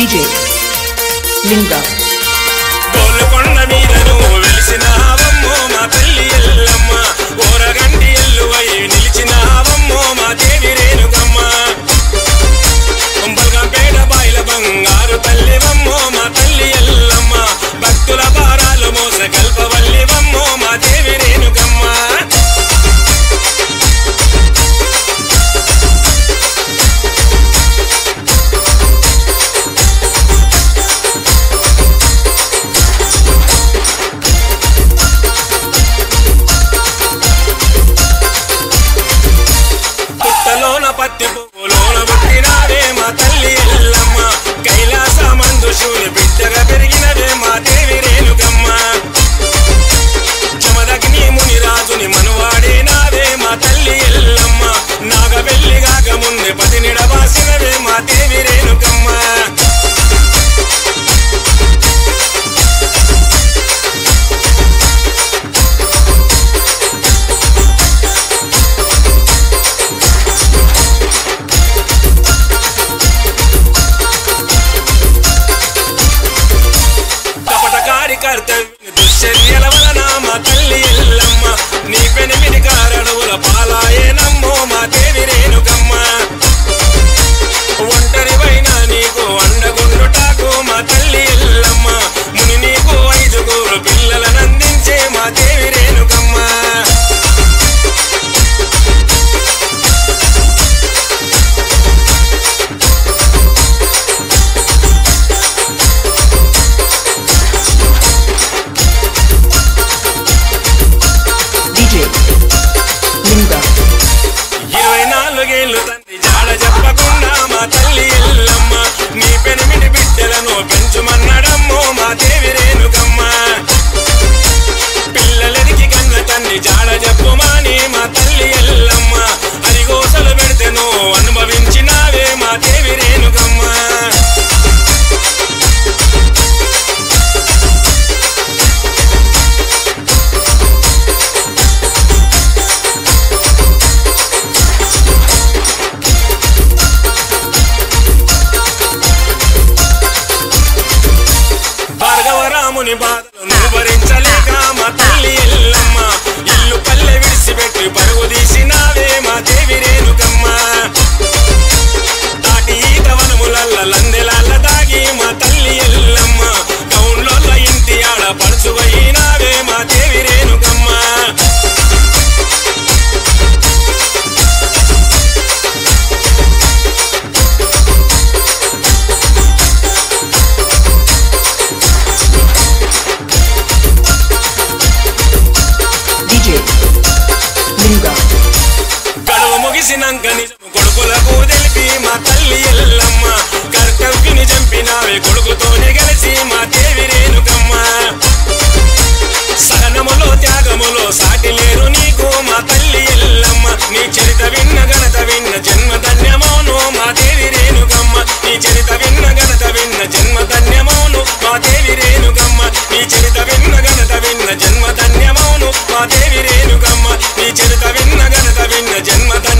DJ లింగా. గోల్కొండ మీద నువ్వు వెలిసినావమ్మో మా తల్లి ಜಯ ಮಾದೇವಿ ರೇ ముగిసినాక నిజం కొడుకులకు తెలిపి మా తల్లి ఎల్లమ్మ. కర్తవ్యుని చంపినావే కొడుకుతోనే కలిసి మా దేవి రేణుకమ్మ. సహనములో త్యాగములో సాటి లేరు నీకు మా తల్లి ఎల్లమ్మ. నీ చరిత విన్న గణత విన్న జన్మ ధన్యమౌను మా దేవి రేణుకమ్మ. నీ చరిత విన్న గణత విన్న జన్మ ధన్యమౌను మా దేవి రేణుకమ్మ. నీ చరిత విన్న గణత విన్న జన్మ ధన్యమౌను మా దేవి రేణుకమ్మ. నీ చరిత విన్న గణత విన్న జన్మ ధన్య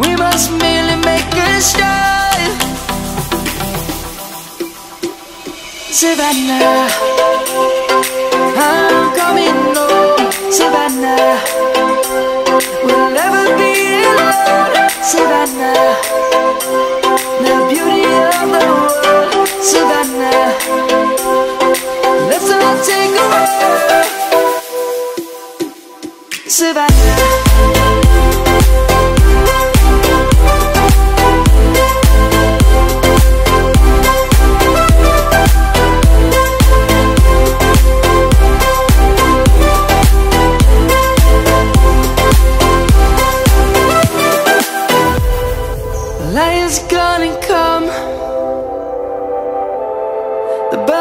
We must merely make a start. Savannah,